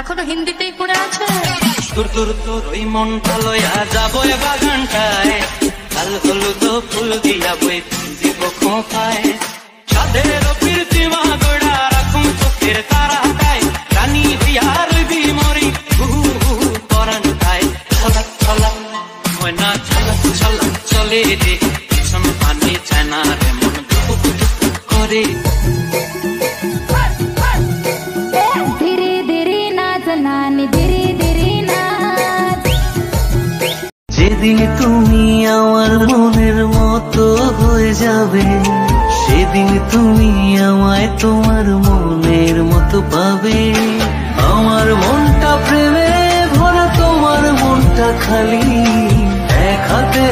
এখনও হিন্দিতেই পড়ে আছে। তোর তোর তোর ওই মনটা লয়া যাব এ বাগানটায়। লাল ফুল দিয়া বই দিব খোঁপায়। সাধের প্রীতিমা গোড়া রাখুন চোখের তারাটায়। রানী হইয়া রইবি মরি, হু পরান খায় ছলা ছলা, ময়না, ছলা ছলা, চলে রে। পিছন পানি চায় না রে, মন দুঃখ করে। যেদিন তুমি আমার মনের মতো হয়ে যাবে, সেদিন তুমি আমায় তোমার মনের মতো পাবে। আমার মনটা প্রেমে ভরা, তোমার মনটা খালি, এক হাতে